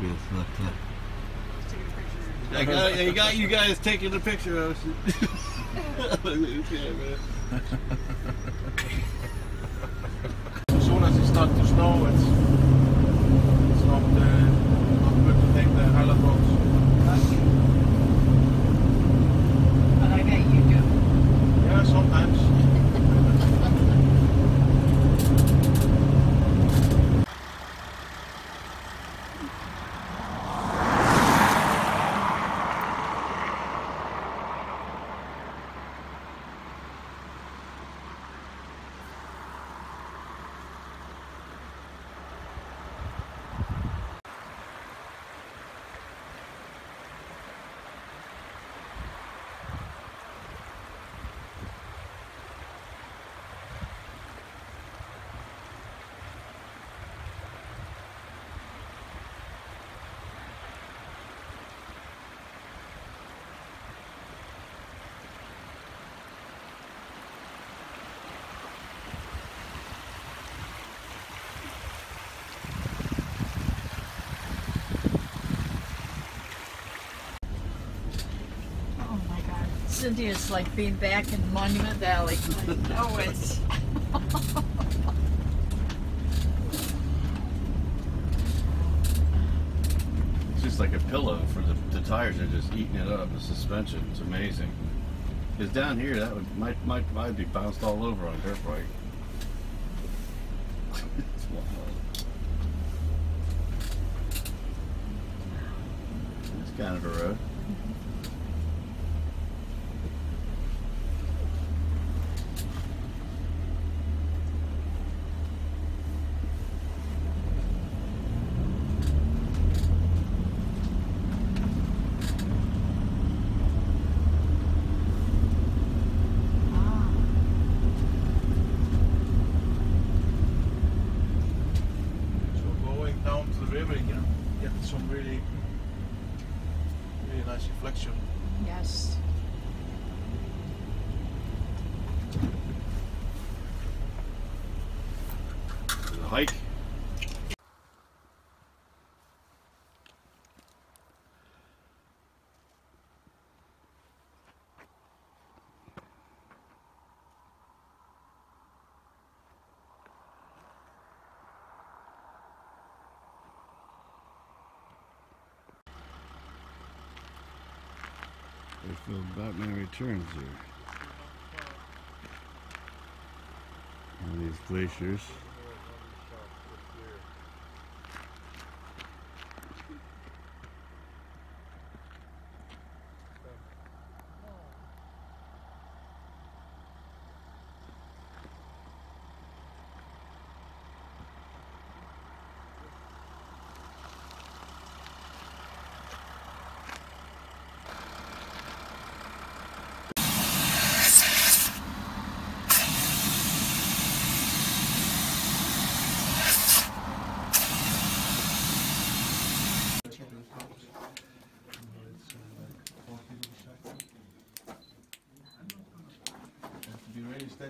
be a look, look. I got, I got you guys taking a picture of it. As soon as it starts to snow, it's it's not uh, not good to take the Highland roads. But I bet you do. Yeah, sometimes. Oh my God. Cynthia's like being back in Monument Valley. oh, it's. It's just like a pillow for the, the tires are just eating it up. The suspension, it's amazing. Because down here, that would might might might be bounced all over on a dirt bike. It's wild. It's Canada Road. Ah, So going down to the river, you can get some really really nice reflection. yes. Hike. They feel Batman Returns here. On these glaciers.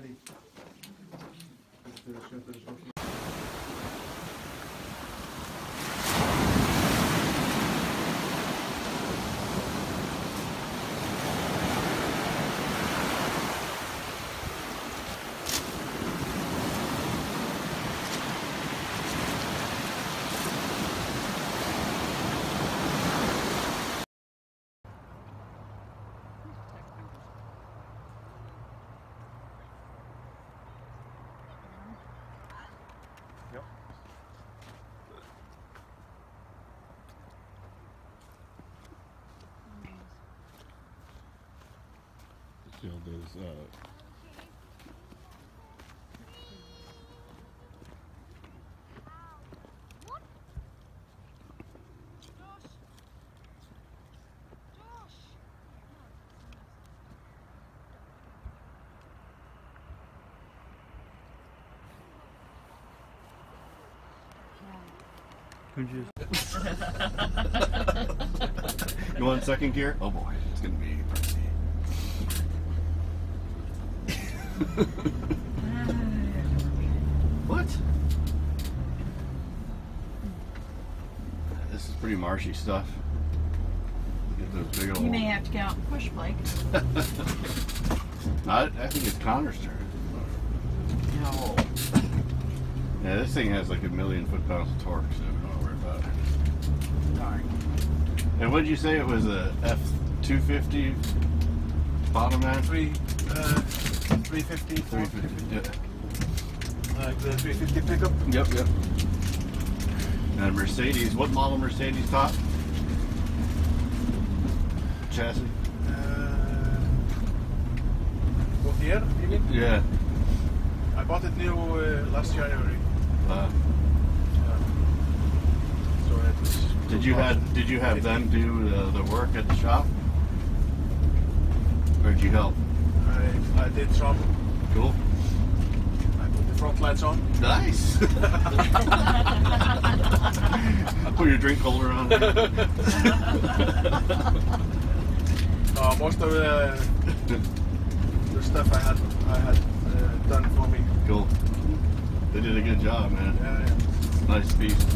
Be all those uh, You want second gear? Oh boy, it's gonna be what? This is pretty marshy stuff. Get those big old. You may have to get out and push, Blake. I, I think it's Connor's turn. No. Yeah, this thing has like a million foot pounds of torque, so don't worry about it. Darn. And what did you say it was a F two fifty bottom end? Three, uh, 350, Three fifty. Yeah. like the 350 pickup. Yep, yep. And a Mercedes. What model Mercedes top? Chassis. Uh, what year, you mean? Yeah. I bought it new uh, last January. Uh, Uh, so it was did you have Did you have them do the, the work at the shop, or did you help? I, I did some. Cool. I put the front lights on. Nice. I put your drink holder on. Uh, most of the, the stuff I had I had uh, done for me. cool. They did a good job, man. Yeah, yeah. Nice piece.